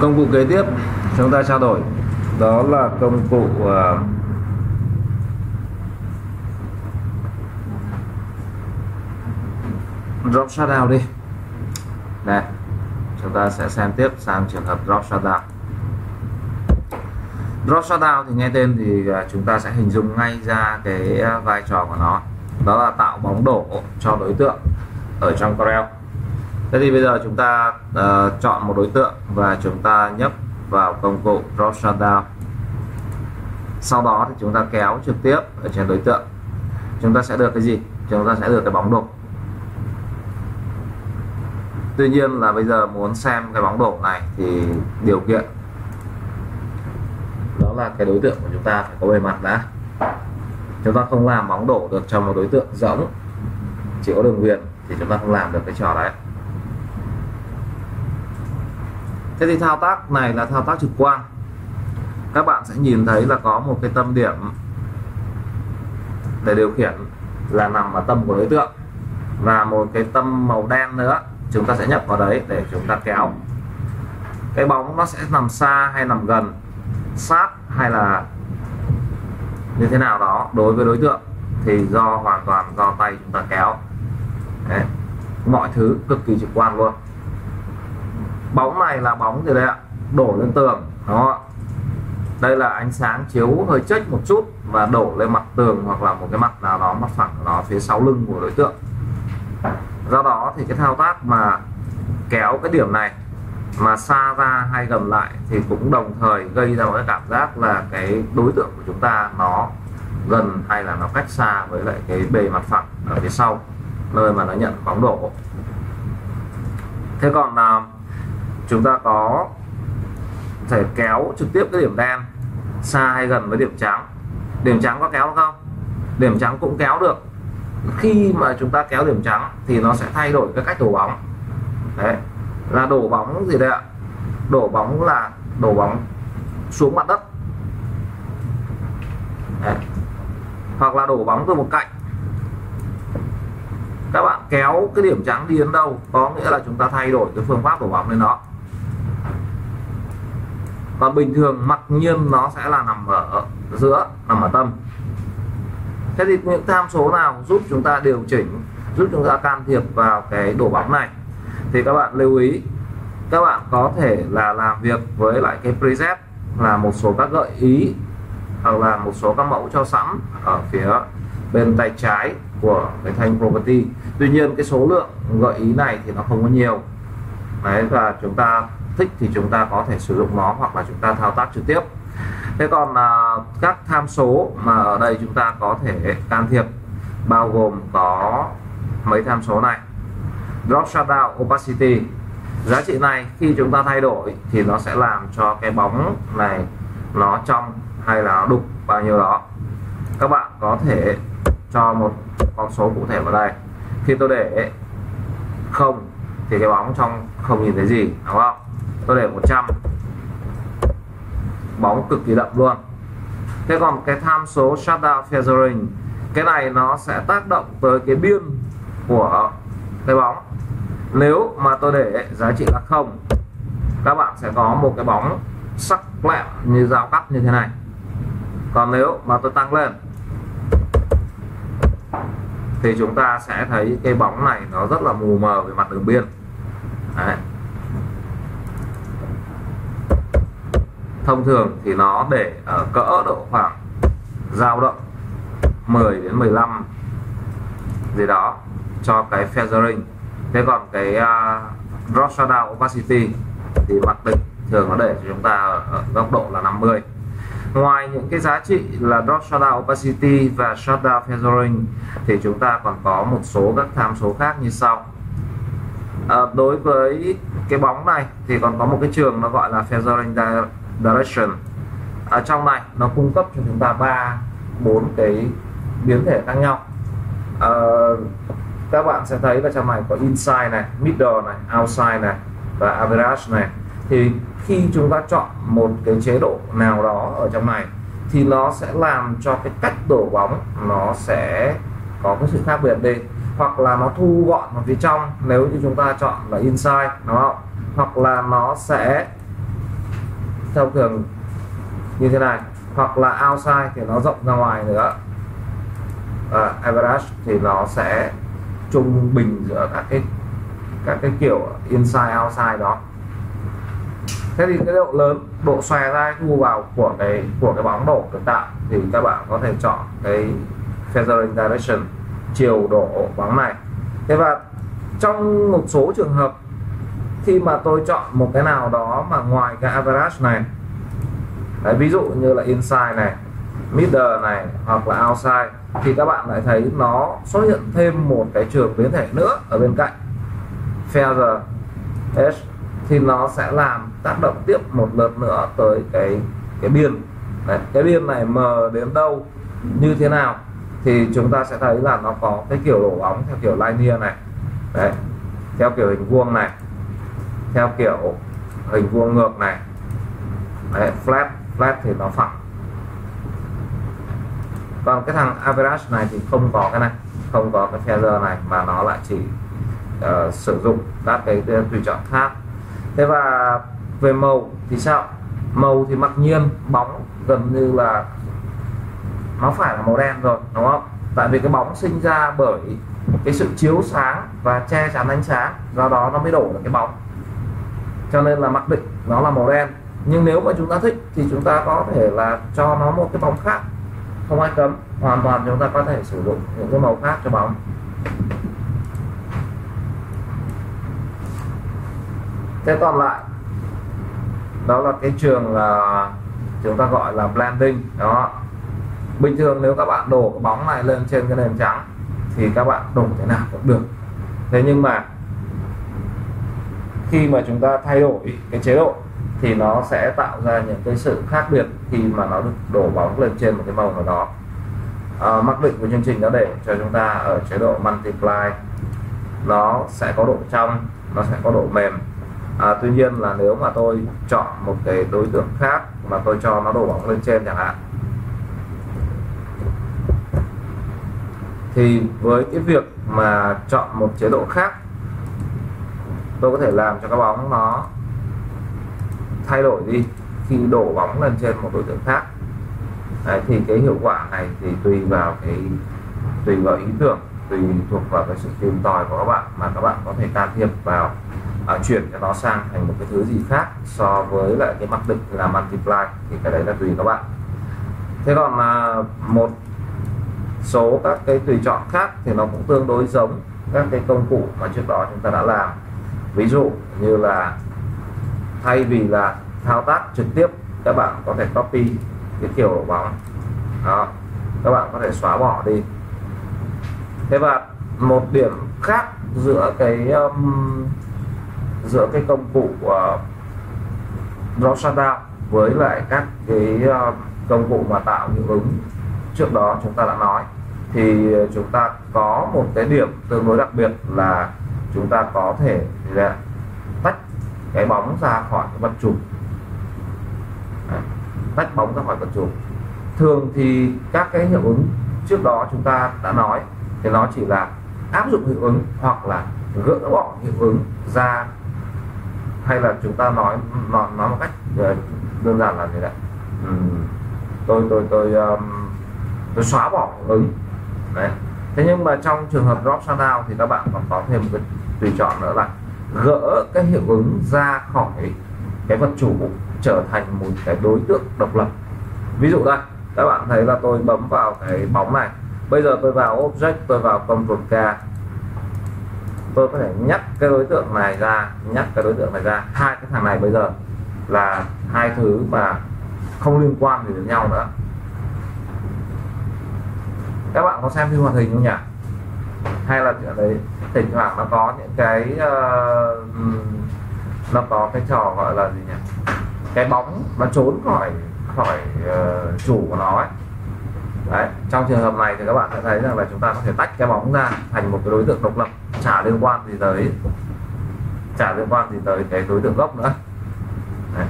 công cụ kế tiếp chúng ta trao đổi. Đó là công cụ uh, drop shadow đi. Đây chúng ta sẽ xem tiếp sang trường hợp drop shadow. drop shadow thì nghe tên thì à, chúng ta sẽ hình dung ngay ra cái à, vai trò của nó. Đó là tạo bóng đổ cho đối tượng ở trong Corel thế thì bây giờ chúng ta uh, chọn một đối tượng và chúng ta nhấp vào công cụ drop shutdown. Sau đó thì chúng ta kéo trực tiếp ở trên đối tượng. Chúng ta sẽ được cái gì? Chúng ta sẽ được cái bóng đổ. Tuy nhiên là bây giờ muốn xem cái bóng đổ này thì điều kiện đó là cái đối tượng của chúng ta phải có bề mặt đã. Chúng ta không làm bóng đổ được cho một đối tượng rỗng chỉ có đường viền thì chúng ta không làm được cái trò đấy. Thế thì thao tác này là thao tác trực quan. Các bạn sẽ nhìn thấy là có một cái tâm điểm để điều khiển là nằm ở tâm của đối tượng. Và một cái tâm màu đen nữa, chúng ta sẽ nhập vào đấy để chúng ta kéo. Cái bóng nó sẽ nằm xa hay nằm gần, sát hay là như thế nào đó đối với đối tượng thì do hoàn toàn do tay chúng ta kéo. Đấy. mọi thứ cực kỳ trực quan luôn bóng này là bóng gì đấy ạ? Đổ lên tường đó đây là ánh sáng chiếu hơi chếch một chút và đổ lên mặt tường hoặc là một cái mặt nào đó mặt phẳng nó phía sau lưng của đối tượng. Do đó thì cái thao tác mà kéo cái điểm này mà xa ra hay gần lại thì cũng đồng thời gây ra một cái cảm giác là cái đối tượng của chúng ta nó gần hay là nó cách xa với lại cái bề mặt phẳng ở phía sau nơi mà nó nhận bóng đổ. Thế còn à, chúng ta có thể kéo trực tiếp cái điểm đen xa hay gần với điểm trắng. Điểm trắng có kéo không? Điểm trắng cũng kéo được. Khi mà chúng ta kéo điểm trắng thì nó sẽ thay đổi cái cách đổ bóng. Đấy, là đổ bóng gì đây ạ? Đổ bóng là đổ bóng xuống mặt đất. Đấy. hoặc là đổ bóng từ một cạnh. Các bạn kéo cái điểm trắng đi đến đâu có nghĩa là chúng ta thay đổi cái phương pháp đổ bóng lên đó và bình thường mặc nhiên nó sẽ là nằm ở giữa, nằm ở tâm. Thế thì những tham số nào giúp chúng ta điều chỉnh, giúp chúng ta can thiệp vào cái đổ bóng này? Thì các bạn lưu ý, các bạn có thể là làm việc với lại cái preset, là một số các gợi ý, hoặc là một số các mẫu cho sẵn ở phía bên tay trái của cái thanh property. Tuy nhiên cái số lượng gợi ý này thì nó không có nhiều. Đấy, và chúng ta thích thì chúng ta có thể sử dụng nó hoặc là chúng ta thao tác trực tiếp. Thế còn à, các tham số mà ở đây chúng ta có thể can thiệp bao gồm có mấy tham số này. Drop shadow opacity. Giá trị này khi chúng ta thay đổi thì nó sẽ làm cho cái bóng này nó trong hay là đục bao nhiêu đó. Các bạn có thể cho một con số cụ thể vào đây. Khi tôi để không thì cái bóng trong không nhìn thấy gì đúng không? Tôi để 100 bóng cực kỳ đậm luôn. Thế còn cái tham số shutdown feathering cái này nó sẽ tác động tới cái biên của cái bóng. Nếu mà tôi để giá trị là không, các bạn sẽ có một cái bóng sắc lẹm như dao cắt như thế này. Còn nếu mà tôi tăng lên, thì chúng ta sẽ thấy cái bóng này nó rất là mù mờ về mặt đường biên. Đấy. Thông thường thì nó để ở cỡ độ khoảng dao động 10 đến 15 gì đó cho cái feathering. Thế còn cái uh, drop shadow opacity thì mặt định thường nó để cho chúng ta ở góc độ là 50 ngoài những cái giá trị là drop shadow opacity và shadow feathering thì chúng ta còn có một số các tham số khác như sau. À, đối với cái bóng này thì còn có một cái trường nó gọi là feathering direction. Ở trong này nó cung cấp cho chúng ta ba bốn cái biến thể khác nhau. À, các bạn sẽ thấy là trong này có inside này middle này outside này và average này. Thì khi chúng ta chọn một cái chế độ nào đó ở trong này thì nó sẽ làm cho cái cách đổ bóng nó sẽ có cái sự khác biệt đi. Hoặc là nó thu gọn vào phía trong nếu như chúng ta chọn là inside đúng không? Hoặc là nó sẽ thông thường như thế này. Hoặc là outside thì nó rộng ra ngoài nữa. À, average thì nó sẽ trung bình giữa các cái các cái kiểu inside outside đó. Thế thì cái độ lớn độ xòe ra thu vào của cái của cái bóng đổ được tạo thì các bạn có thể chọn cái feathering direction chiều đổ bóng này. Thế và trong một số trường hợp khi mà tôi chọn một cái nào đó mà ngoài cái average này Đấy, ví dụ như là inside này middle này hoặc là outside thì các bạn lại thấy nó xuất hiện thêm một cái trường biến thể nữa ở bên cạnh feather edge thì nó sẽ làm tác động tiếp một lượt nữa tới cái cái biên. Đấy, cái biên này mờ đến đâu như thế nào thì chúng ta sẽ thấy là nó có cái kiểu đổ bóng theo kiểu linear này. Đấy, theo kiểu hình vuông này theo kiểu hình vuông ngược này. Đấy, flat flat thì nó phẳng. Còn cái thằng average này thì không có cái này không có cái feather này mà nó lại chỉ uh, sử dụng các cái tùy chọn khác. Thế và về màu thì sao? Màu thì mặc nhiên bóng gần như là nó phải là màu đen rồi đúng không? Tại vì cái bóng sinh ra bởi cái sự chiếu sáng và che chắn ánh sáng do đó nó mới đổ được cái bóng cho nên là mặc định nó là màu đen. Nhưng nếu mà chúng ta thích thì chúng ta có thể là cho nó một cái bóng khác. Không ai cấm. Hoàn toàn chúng ta có thể sử dụng những cái màu khác cho bóng. Thế còn lại, đó là cái trường là chúng ta gọi là blending. Đó. Bình thường nếu các bạn đổ cái bóng này lên trên cái nền trắng thì các bạn đổ thế nào cũng được. Thế nhưng mà khi mà chúng ta thay đổi cái chế độ thì nó sẽ tạo ra những cái sự khác biệt khi mà nó được đổ bóng lên trên một cái màu nào đó. À, mặc định của chương trình nó để cho chúng ta ở chế độ multiply. Nó sẽ có độ trong nó sẽ có độ mềm. À, tuy nhiên là nếu mà tôi chọn một cái đối tượng khác mà tôi cho nó đổ bóng lên trên chẳng hạn thì với cái việc mà chọn một chế độ khác tôi có thể làm cho cái bóng nó thay đổi đi. Khi đổ bóng lên trên một đối tượng khác. Đấy, thì cái hiệu quả này thì tùy vào cái tùy vào ý tưởng tùy thuộc vào cái sự tìm tòi của các bạn mà các bạn có thể can thiệp vào à, chuyển cho nó sang thành một cái thứ gì khác so với lại cái mặc định là multiply. Thì cái đấy là tùy các bạn. Thế còn à, một số các cái tùy chọn khác thì nó cũng tương đối giống các cái công cụ mà trước đó chúng ta đã làm ví dụ như là thay vì là thao tác trực tiếp các bạn có thể copy cái kiểu bóng đó các bạn có thể xóa bỏ đi. Thế và một điểm khác giữa cái um, giữa cái công cụ uh, draw shutdown với lại các cái uh, công cụ mà tạo hiệu ứng trước đó chúng ta đã nói thì chúng ta có một cái điểm tương đối đặc biệt là chúng ta có thể là tách cái bóng ra khỏi cái vật chủ. Tách bóng ra khỏi vật chủ. Thường thì các cái hiệu ứng trước đó chúng ta đã nói thì nó chỉ là áp dụng hiệu ứng hoặc là gỡ bỏ hiệu ứng ra hay là chúng ta nói nói, nói một cách ờ, đơn giản là thế này uhm, tôi tôi tôi um, tôi xóa bỏ hiệu ứng. Đấy thế nhưng mà trong trường hợp drop shutdown thì các bạn còn có thêm một cái tùy chọn nữa là gỡ cái hiệu ứng ra khỏi cái vật chủ trở thành một cái đối tượng độc lập. Ví dụ đây, các bạn thấy là tôi bấm vào cái bóng này. Bây giờ tôi vào object, tôi vào control K. Tôi có thể nhắc cái đối tượng này ra, nhắc cái đối tượng này ra. Hai cái thằng này bây giờ là hai thứ mà không liên quan gì đến nhau nữa các bạn có xem phim hoạt hình không nhỉ? Hay là chuyện đấy thỉnh thoảng nó có những cái uh, nó có cái trò gọi là gì nhỉ? Cái bóng nó trốn khỏi khỏi uh, chủ của nó ấy. Đấy, trong trường hợp này thì các bạn sẽ thấy rằng là chúng ta có thể tách cái bóng ra thành một cái đối tượng độc lập chả liên quan gì tới chả liên quan gì tới cái đối tượng gốc nữa. Đấy.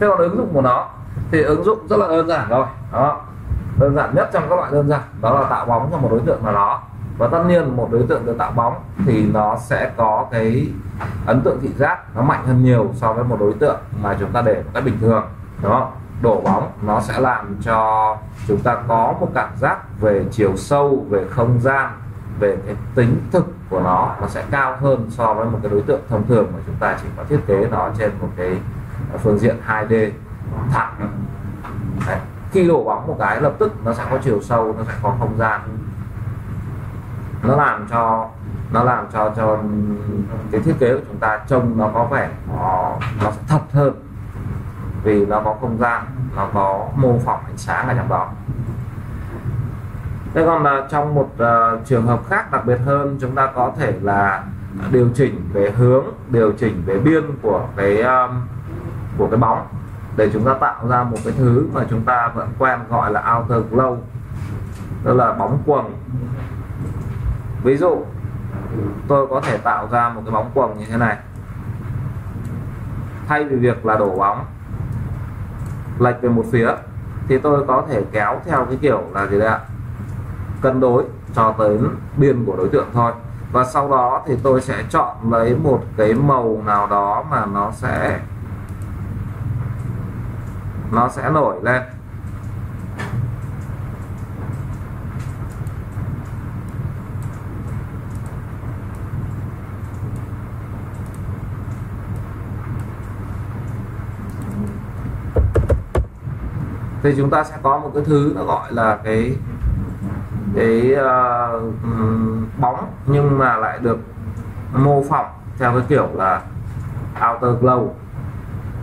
thế còn ứng dụng của nó thì ứng dụng rất là đơn giản rồi, đó đơn giản nhất trong các loại đơn giản, đó là tạo bóng cho một đối tượng nào đó. Và tất nhiên một đối tượng được tạo bóng thì nó sẽ có cái ấn tượng thị giác nó mạnh hơn nhiều so với một đối tượng mà chúng ta để một cách bình thường đó đổ bóng nó sẽ làm cho chúng ta có một cảm giác về chiều sâu, về không gian, về cái tính thực của nó nó sẽ cao hơn so với một cái đối tượng thông thường mà chúng ta chỉ có thiết kế nó trên một cái phương diện 2D thẳng khi đổ bóng một cái lập tức nó sẽ có chiều sâu nó sẽ có không gian. Nó làm cho nó làm cho cho cái thiết kế của chúng ta trông nó có vẻ nó nó sẽ thật hơn. Vì nó có không gian nó có mô phỏng ánh sáng ở trong đó. Thế còn là trong một uh, trường hợp khác đặc biệt hơn chúng ta có thể là điều chỉnh về hướng điều chỉnh về biên của cái um, của cái bóng để chúng ta tạo ra một cái thứ mà chúng ta vẫn quen gọi là outer glow tức là bóng quầng. Ví dụ, tôi có thể tạo ra một cái bóng quầng như thế này. Thay vì việc là đổ bóng, lệch về một phía, thì tôi có thể kéo theo cái kiểu là gì đấy ạ? Cân đối cho tới biên của đối tượng thôi. Và sau đó thì tôi sẽ chọn lấy một cái màu nào đó mà nó sẽ nó sẽ nổi lên thì chúng ta sẽ có một cái thứ nó gọi là cái cái uh, bóng nhưng mà lại được mô phỏng theo cái kiểu là outer glow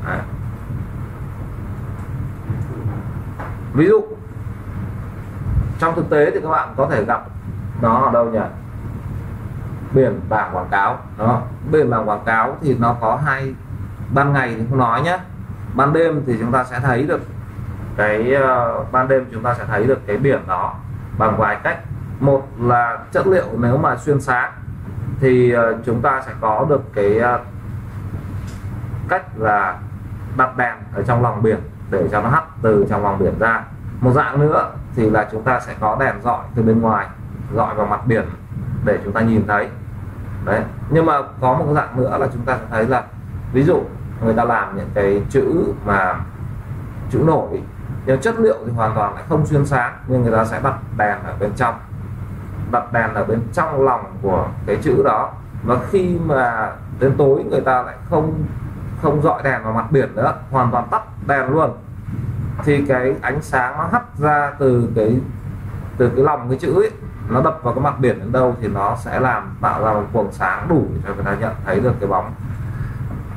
Đấy. Ví dụ trong thực tế thì các bạn có thể gặp nó ở đâu nhỉ? Biển bảng quảng cáo đó biển bảng quảng cáo thì nó có hai ban ngày thì không nói nhé. Ban đêm thì chúng ta sẽ thấy được cái uh, ban đêm chúng ta sẽ thấy được cái biển đó bằng vài cách. Một là chất liệu nếu mà xuyên sáng thì uh, chúng ta sẽ có được cái uh, cách là đặt đèn ở trong lòng biển để cho nó hắt từ trong lòng biển ra. Một dạng nữa thì là chúng ta sẽ có đèn dọi từ bên ngoài, dọi vào mặt biển để chúng ta nhìn thấy. Đấy, nhưng mà có một dạng nữa là chúng ta sẽ thấy là, ví dụ người ta làm những cái chữ mà chữ nổi, nhưng chất liệu thì hoàn toàn lại không xuyên sáng, nhưng người ta sẽ đặt đèn ở bên trong, đặt đèn ở bên trong lòng của cái chữ đó. Và khi mà đến tối người ta lại không không dọi đèn vào mặt biển nữa, hoàn toàn tắt đèn luôn. Thì cái ánh sáng nó hắt ra từ cái từ cái lòng cái chữ ấy nó đập vào cái mặt biển đến đâu thì nó sẽ làm tạo ra một cuồng sáng đủ để cho người ta nhận thấy được cái bóng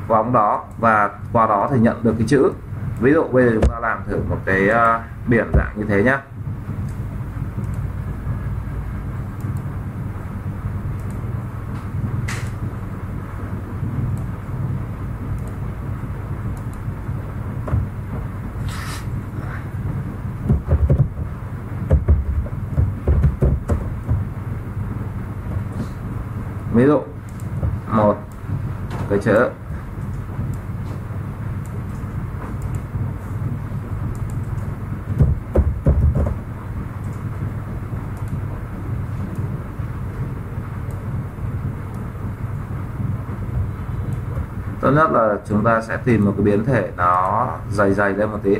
bóng đó. Và qua đó thì nhận được cái chữ. Ví dụ bây giờ chúng ta làm thử một cái uh, biển dạng như thế nhá. Ví dụ, một, cái chữ. Tốt nhất là chúng ta sẽ tìm một cái biến thể nó dày dày lên một tí.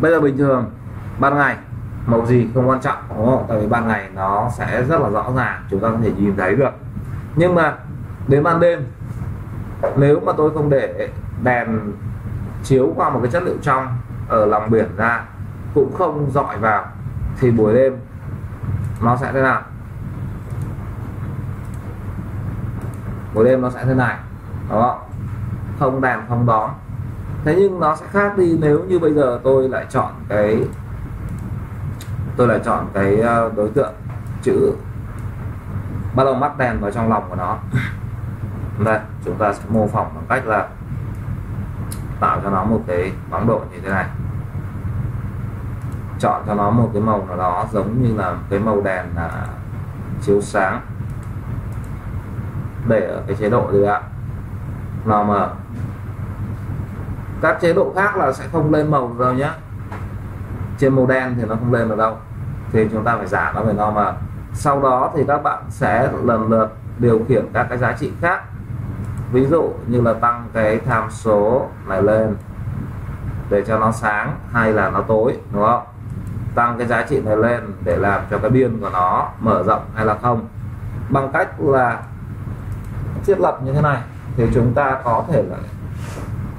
Bây giờ bình thường, ban ngày, màu gì không quan trọng, đúng không? Tại vì ban ngày nó sẽ rất là rõ ràng, chúng ta có thể nhìn thấy được. Nhưng mà đến ban đêm, nếu mà tôi không để đèn chiếu qua một cái chất liệu trong ở lòng biển ra, cũng không dọi vào, thì buổi đêm nó sẽ thế nào? Buổi đêm nó sẽ thế này đó không đèn, không đóm thế nhưng nó sẽ khác đi nếu như bây giờ tôi lại chọn cái, tôi lại chọn cái ờ, đối tượng chữ bắt đầu mắc đèn vào trong lòng của nó. Đây, chúng ta sẽ mô phỏng bằng cách là tạo cho nó một cái bóng độ như thế này. Chọn cho nó một cái màu nào đó giống như là cái màu đèn là chiếu sáng. Để ở cái chế độ gì ạ. Mờ các chế độ khác là sẽ không lên màu đâu nhé trên màu đen thì nó không lên được đâu. Thì chúng ta phải giảm nó về nó mà sau đó thì các bạn sẽ lần lượt điều khiển các cái giá trị khác. Ví dụ như là tăng cái tham số này lên để cho nó sáng hay là nó tối, đúng không? Tăng cái giá trị này lên để làm cho cái biên của nó mở rộng hay là không. Bằng cách là thiết lập như thế này, thì chúng ta có thể là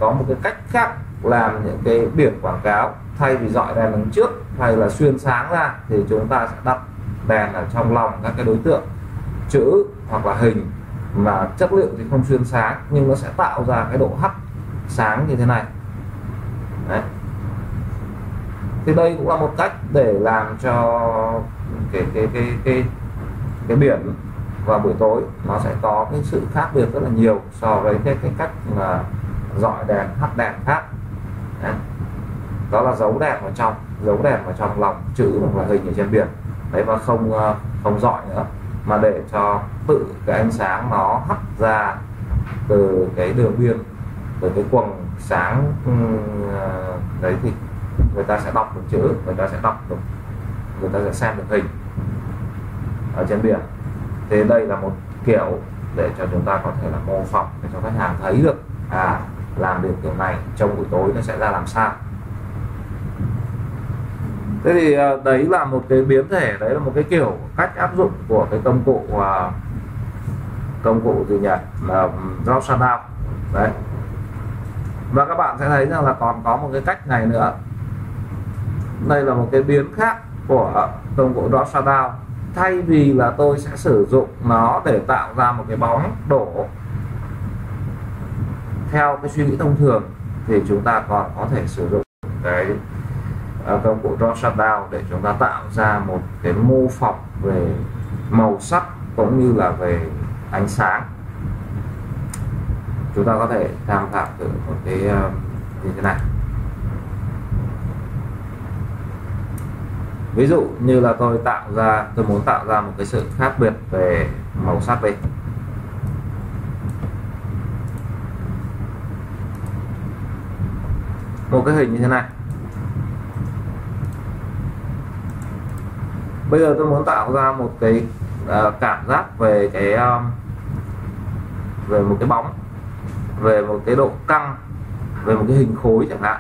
có một cái cách khác làm những cái biển quảng cáo, thay vì dọi đèn đằng trước hay là xuyên sáng ra thì chúng ta sẽ đặt đèn ở trong lòng các cái đối tượng chữ hoặc là hình mà chất liệu thì không xuyên sáng nhưng nó sẽ tạo ra cái độ hắt sáng như thế này Đấy. thì đây cũng là một cách để làm cho cái cái cái cái cái biển vào buổi tối nó sẽ có cái sự khác biệt rất là nhiều so với cái cái cách mà dọi đèn, hắt đèn khác. Đấy. đó là dấu đèn vào trong, dấu đèn vào trong lòng, chữ hoặc là hình ở trên biển. Đấy và không ờ, không dọi nữa. Mà để cho tự cái ánh sáng nó hắt ra từ cái đường biên, từ cái quầng sáng ừ, ờ, đấy thì người ta sẽ đọc được chữ, người ta sẽ đọc được, người ta sẽ xem được hình ở trên biển. Thế đây là một kiểu để cho chúng ta có thể là mô phỏng, để cho khách hàng thấy được à làm được kiểu này, trong buổi tối nó sẽ ra làm sao? Thế thì à, đấy là một cái biến thể, đấy là một cái kiểu cách áp dụng của cái công cụ à, công cụ gì nhỉ? Là drop shutdown đấy. Và các bạn sẽ thấy rằng là còn có một cái cách này nữa. Đây là một cái biến khác của công cụ drop shutdown thay vì là tôi sẽ sử dụng nó để tạo ra một cái bóng đổ theo cái suy nghĩ thông thường thì chúng ta còn có thể sử dụng cái uh, công cụ draw shutdown để chúng ta tạo ra một cái mô phỏng về màu sắc cũng như là về ánh sáng. Chúng ta có thể tham khảo thử một cái uh, như thế này. Ví dụ như là tôi tạo ra tôi muốn tạo ra một cái sự khác biệt về màu sắc đi. Một cái hình như thế này. Bây giờ tôi muốn tạo ra một cái uh, cảm giác về cái um, về một cái bóng về một cái độ căng về một cái hình khối chẳng hạn.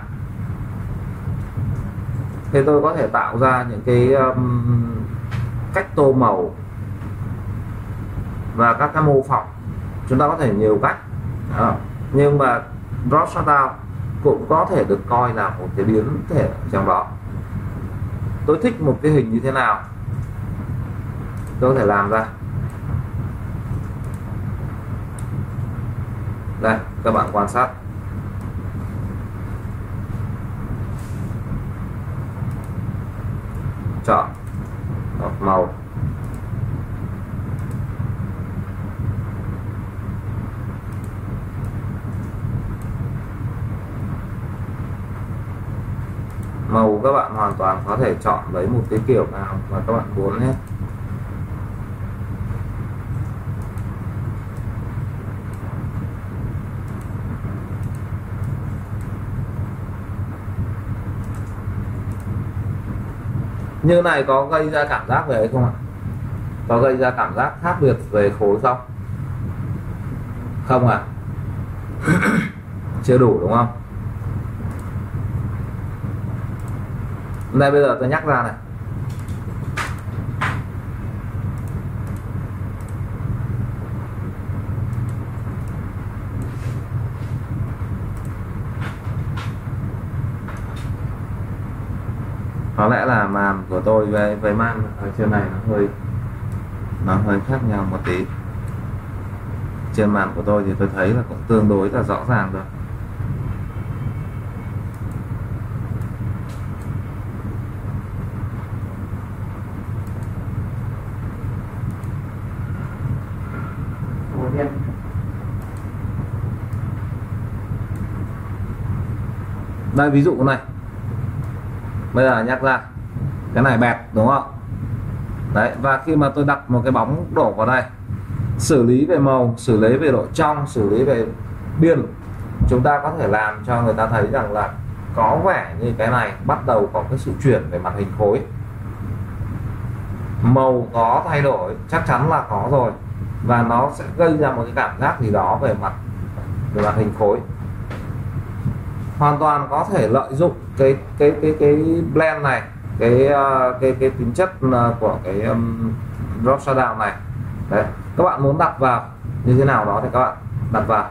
Thì tôi có thể tạo ra những cái um, cách tô màu và các cái mô phỏng. Chúng ta có thể nhiều cách. Đó. nhưng mà drop shutdown cũng có thể được coi là một cái biến thể trong đó. Tôi thích một cái hình như thế nào? Tôi có thể làm ra. Đây, các bạn quan sát. Chọn. Màu. Màu các bạn hoàn toàn có thể chọn lấy một cái kiểu nào mà các bạn muốn nhé. Như này có gây ra cảm giác về ấy không ạ? Có gây ra cảm giác khác biệt về khối không không à? Chưa đủ đúng không? Đây, bây giờ tôi nhắc ra này. Có lẽ là màn của tôi với với màn ở trên này nó hơi nó hơi khác nhau một tí. Trên màn của tôi thì tôi thấy là cũng tương đối là rõ ràng rồi. Đây, ví dụ này. Bây giờ nhắc ra. Cái này bẹt đúng không? Đấy, và khi mà tôi đặt một cái bóng đổ vào đây, xử lý về màu, xử lý về độ trong, xử lý về biên, chúng ta có thể làm cho người ta thấy rằng là có vẻ như cái này bắt đầu có cái sự chuyển về mặt hình khối. Màu có thay đổi, chắc chắn là có rồi, và nó sẽ gây ra một cái cảm giác gì đó về mặt về mặt hình khối hoàn toàn có thể lợi dụng cái cái cái cái blend này cái ờ, cái cái tính chất ờ, của cái um, drop shadow này. Đấy các bạn muốn đặt vào như thế nào đó thì các bạn đặt vào.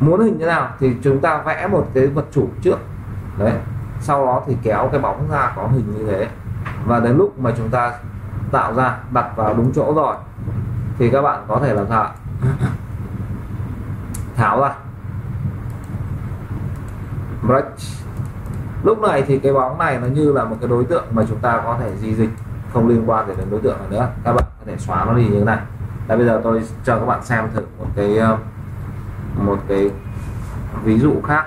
Muốn hình thế nào thì chúng ta vẽ một cái vật chủ trước. Đấy sau đó thì kéo cái bóng ra có hình như thế. Và đến lúc mà chúng ta tạo ra đặt vào đúng chỗ rồi thì các bạn có thể làm sao tháo ra. Brecht lúc này thì cái bóng này nó như là một cái đối tượng mà chúng ta có thể di dịch, không liên quan đến đối tượng này nữa. Các bạn có thể xóa nó đi như thế này. Đây bây giờ tôi cho các bạn xem thử một cái ờ, một cái ví dụ khác.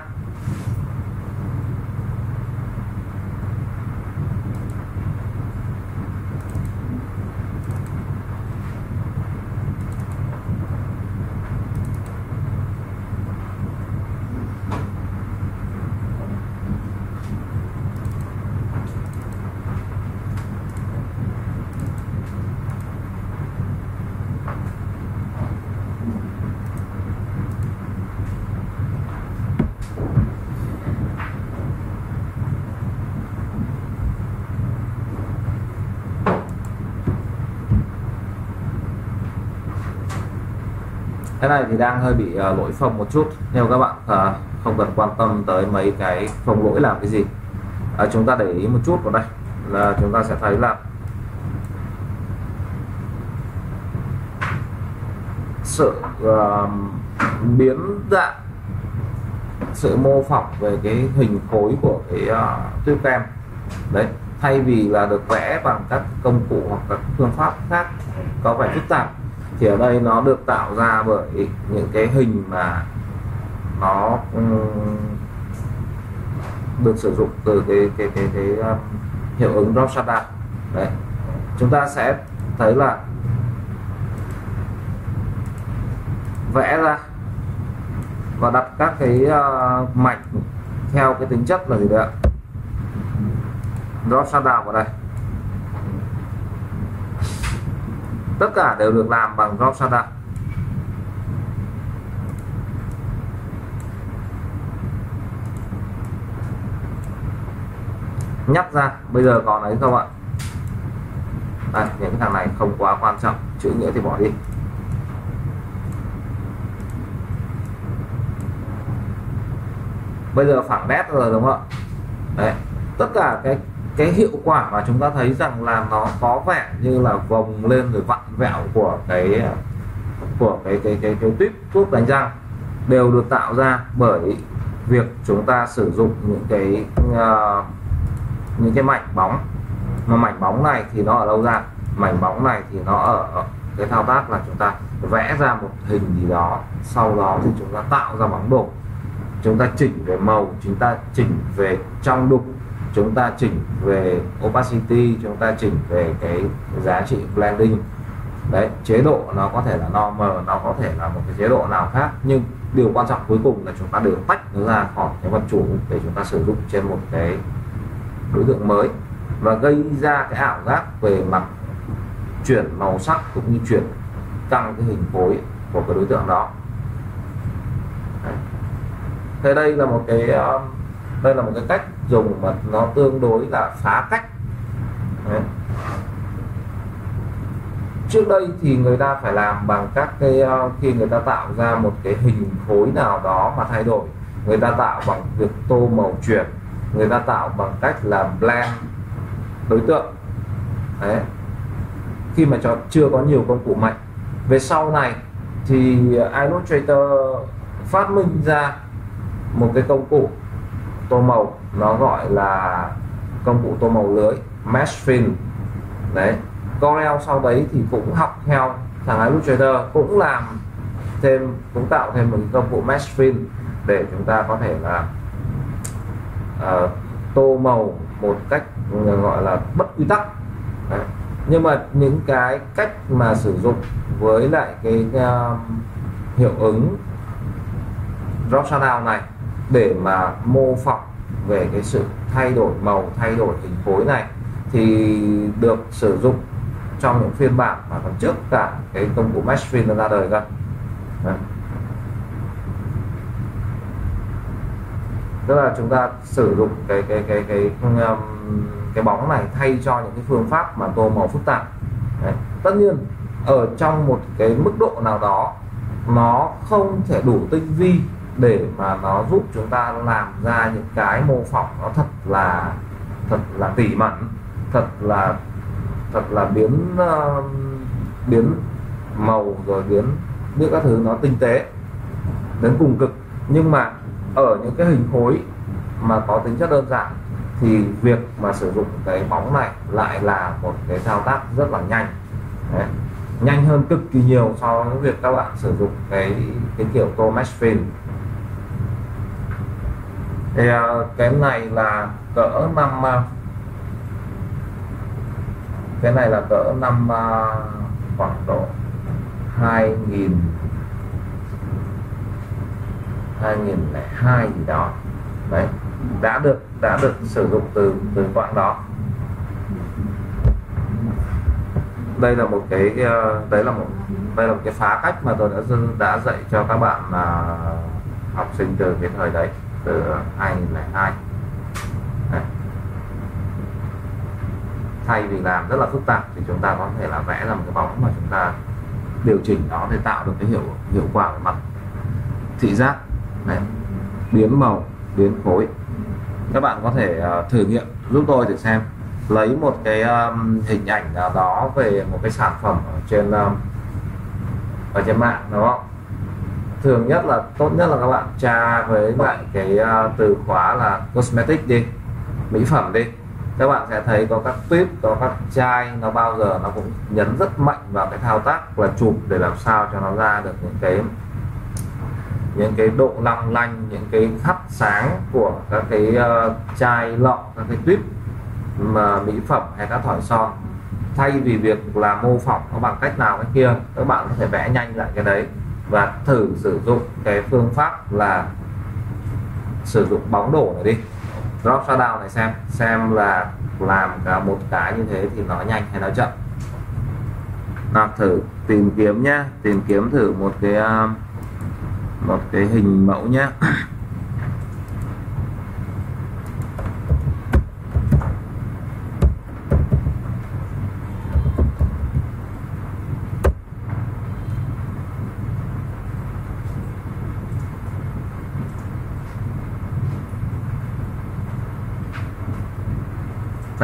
Cái này thì đang hơi bị uh, lỗi phông một chút. Nhưng các bạn uh, không cần quan tâm tới mấy cái phông lỗi làm cái gì uh, chúng ta để ý một chút vào đây là chúng ta sẽ thấy là sự uh, biến dạng sự mô phỏng về cái hình khối của cái uh, tuyết kem đấy thay vì là được vẽ bằng các công cụ hoặc các phương pháp khác có vẻ phức tạp thì ở đây nó được tạo ra bởi những cái hình mà nó ừ, được sử dụng từ cái cái cái cái, cái um, hiệu ứng drop shadow đấy. Chúng ta sẽ thấy là vẽ ra và đặt các cái uh, mạch theo cái tính chất là gì đấy ạ? Drop shadow vào đây. Tất cả đều được làm bằng drop nhắc ra, bây giờ còn ấy không ạ? Đây, những cái thằng này không quá quan trọng, chữ nghĩa thì bỏ đi. Bây giờ phẳng nét rồi, đúng không ạ? Đấy, tất cả cái cái hiệu quả mà chúng ta thấy rằng là nó có vẻ như là vòng lên rồi vặn vẹo của cái của cái cái cái cái tuyếp thuốc đánh răng đều được tạo ra bởi việc chúng ta sử dụng những cái uh, những cái mảnh bóng. Mà mảnh bóng này thì nó ở đâu ra? Mảnh bóng này thì nó ở cái thao tác là chúng ta vẽ ra một hình gì đó sau đó thì chúng ta tạo ra bóng đổ. Chúng ta chỉnh về màu chúng ta chỉnh về trong đục chúng ta chỉnh về opacity, chúng ta chỉnh về cái giá trị blending đấy, chế độ nó có thể là normal, nó có thể là một cái chế độ nào khác, nhưng điều quan trọng cuối cùng là chúng ta đều tách nó ra khỏi cái vật chủ để chúng ta sử dụng trên một cái đối tượng mới và gây ra cái ảo giác về mặt chuyển màu sắc cũng như chuyển căng cái hình khối của cái đối tượng đó đấy. thế đây là một cái um, đây là một cái cách dùng mà nó tương đối là phá cách Đấy. trước đây thì người ta phải làm bằng các cái ờ, khi người ta tạo ra một cái hình khối nào đó mà thay đổi người ta tạo bằng việc tô màu chuyển, người ta tạo bằng cách là blend đối tượng Đấy. khi mà cho, chưa có nhiều công cụ mạnh về sau này thì Illustrator phát minh ra một cái công cụ tô màu nó gọi là công cụ tô màu lưới mesh fill đấy Corel sau đấy thì cũng học theo thằng Illustrator cũng làm thêm cũng tạo thêm một công cụ mesh fill để chúng ta có thể là uh, tô màu một cách gọi là bất quy tắc đấy. nhưng mà những cái cách mà sử dụng với lại cái uh, hiệu ứng drop shadow này để mà mô phỏng về cái sự thay đổi màu thay đổi hình khối này thì được sử dụng trong những phiên bản mà còn trước cả cái công cụ mesh fill ra đời cơ. Tức là chúng ta sử dụng cái cái cái cái cái, cái bóng này thay cho những cái phương pháp mà tô màu phức tạp. Đấy. tất nhiên ở trong một cái mức độ nào đó nó không thể đủ tinh vi để mà nó giúp chúng ta làm ra những cái mô phỏng nó thật là thật là tỉ mẩn thật là thật là biến uh, biến màu rồi biến những các thứ nó tinh tế đến cùng cực. Nhưng mà ở những cái hình khối mà có tính chất đơn giản thì việc mà sử dụng cái bóng này lại là một cái thao tác rất là nhanh. Đấy. nhanh hơn cực kỳ nhiều so với việc các bạn sử dụng cái cái kiểu tô mesh fill thì ờ, cái này là cỡ năm ờ, cái này là cỡ năm ờ, khoảng độ 2000 2002 gì đó. Đấy, đã được đã được sử dụng từ từ quãng đó. Đây là một cái đấy là một, đây là một cái phá cách mà tôi đã đã dạy cho các bạn học sinh từ cái thời đấy từ 2002 đấy. thay vì làm rất là phức tạp thì chúng ta có thể là vẽ ra một cái bóng mà chúng ta điều chỉnh nó để tạo được cái hiệu hiệu quả về mặt thị giác. Đấy. biến màu biến khối. Các bạn có thể uh, thử nghiệm giúp tôi để xem. Lấy một cái um, hình ảnh nào đó về một cái sản phẩm ở trên um, ở trên mạng đúng không? Thường nhất là tốt nhất là các bạn tra với lại cái uh, từ khóa là cosmetic đi mỹ phẩm đi. Các bạn sẽ thấy có các tuyếp có các chai nó bao giờ nó cũng nhấn rất mạnh vào cái thao tác là chụp để làm sao cho nó ra được những cái những cái độ long lanh những cái hắt sáng của các cái uh, chai lọ các cái tuyếp mà mỹ phẩm hay các thỏi son. Thay vì việc là mô phỏng nó bằng cách nào cái kia các bạn có thể vẽ nhanh lại cái đấy và thử sử dụng cái phương pháp là sử dụng bóng đổ này đi. Drop shadow này xem xem là làm cả một cái như thế thì nó nhanh hay nó chậm. Nào, thử tìm kiếm nhá, tìm kiếm thử một cái um, một cái hình mẫu nhé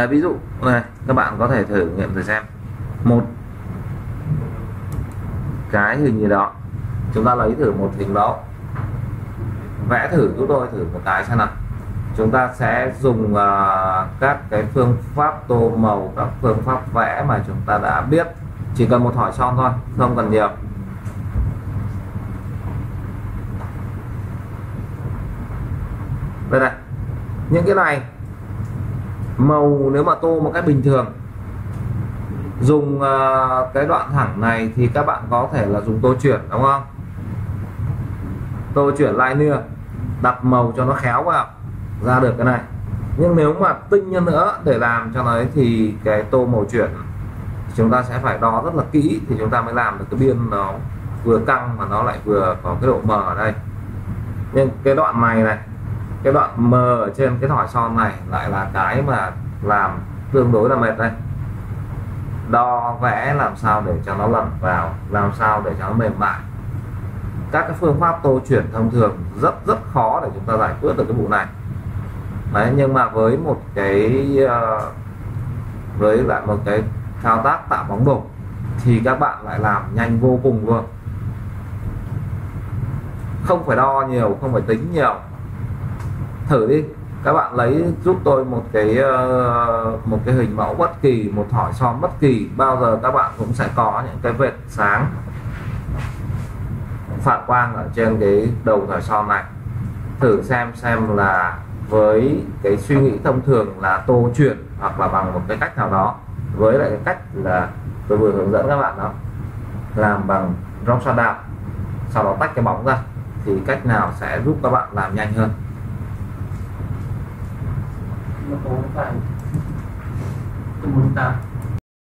Đấy, ví dụ này các bạn có thể thử nghiệm thử xem. Một cái hình gì đó. Chúng ta lấy thử một hình đó, vẽ thử giúp tôi thử một cái xem nào. Chúng ta sẽ dùng uh, các cái phương pháp tô màu các phương pháp vẽ mà chúng ta đã biết. Chỉ cần một hỏi son thôi không cần nhiều. Đây này. Những cái này màu nếu mà tô một cách bình thường. Dùng uh, cái đoạn thẳng này thì các bạn có thể là dùng tô chuyển đúng không? Tô chuyển liner đặt màu cho nó khéo vào ra được cái này. Nhưng nếu mà tinh hơn nữa để làm cho nó ấy thì cái tô màu chuyển chúng ta sẽ phải đo rất là kỹ thì chúng ta mới làm được cái biên nó vừa căng mà nó lại vừa có cái độ mờ ở đây. Nhưng cái đoạn này này cái đoạn mờ ở trên cái thỏi son này lại là cái mà làm tương đối là mệt đây. Đo vẽ làm sao để cho nó lẩn vào, làm sao để cho nó mềm mại. Các cái phương pháp tô chuyển thông thường rất rất khó để chúng ta giải quyết được cái vụ này. Đấy, nhưng mà với một cái ờ, với lại một cái thao tác tạo bóng đổ thì các bạn lại làm nhanh vô cùng luôn. Không phải đo nhiều, không phải tính nhiều thử đi. Các bạn lấy, giúp tôi một cái ờ, một cái hình mẫu bất kỳ, một thỏi son bất kỳ. Bao giờ các bạn cũng sẽ có những cái vệt sáng phản quang ở trên cái đầu thỏi son này. Thử xem xem là với cái suy nghĩ thông thường là tô chuyển hoặc là bằng một cái cách nào đó. Với lại cái cách là tôi vừa hướng dẫn các bạn đó, làm bằng drop shadow sau đó tách cái bóng ra, thì cách nào sẽ giúp các bạn làm nhanh hơn? Nó có phải tôi muốn ta